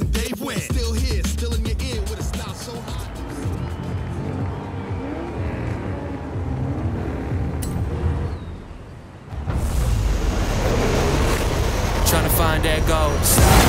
And Dave Wynn. Still here, still in your ear with a style so hot. Trying to find that gold.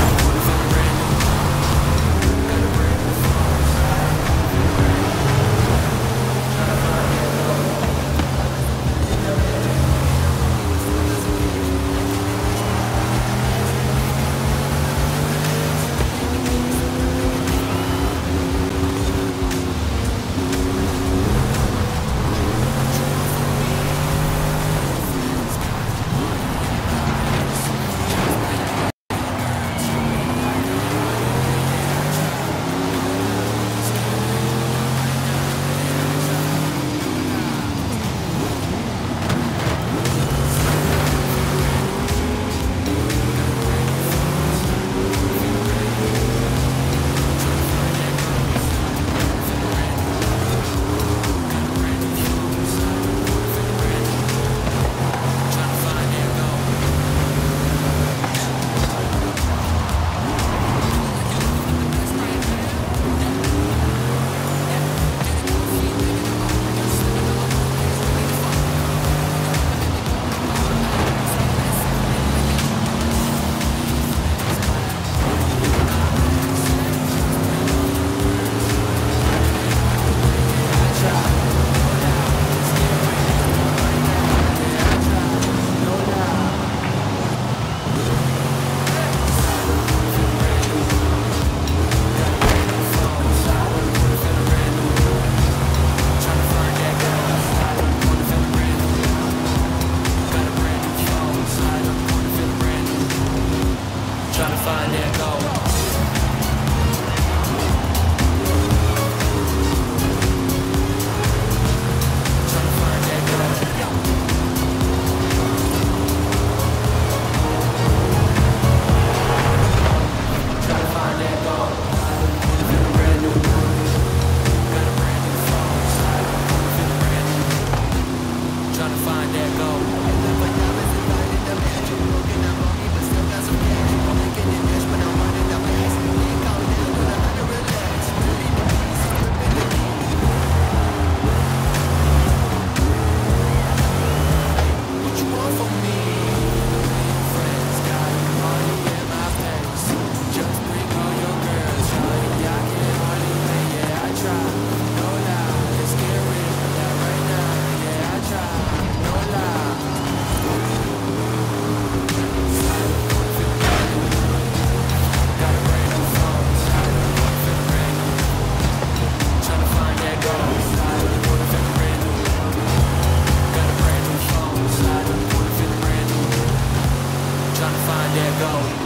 going.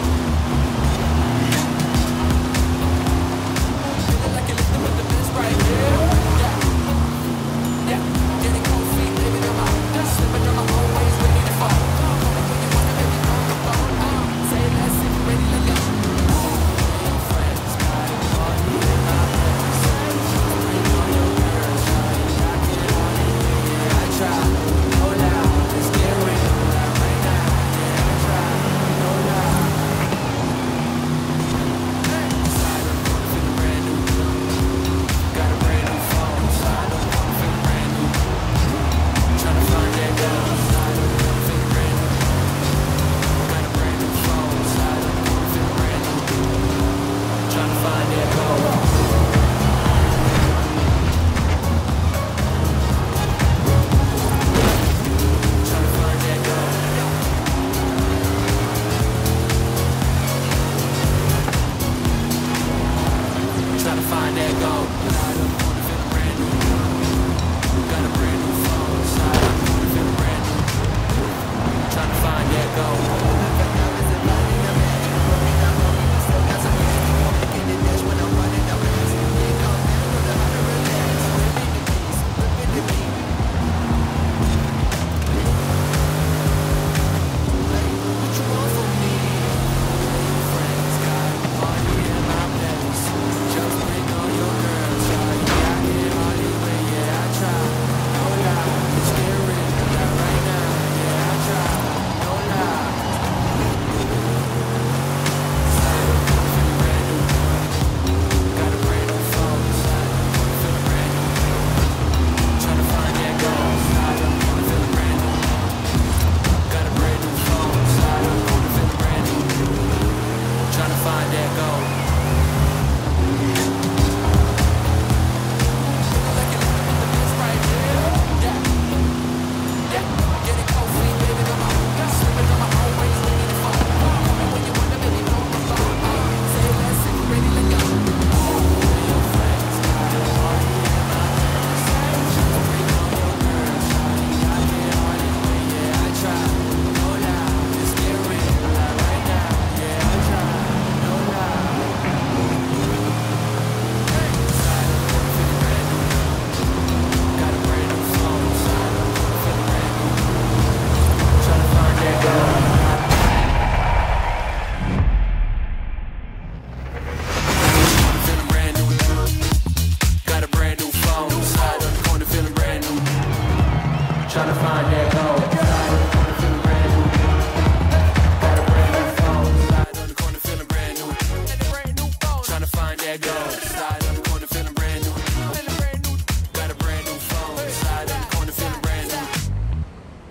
now.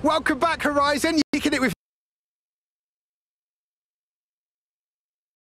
Welcome back, Horizon.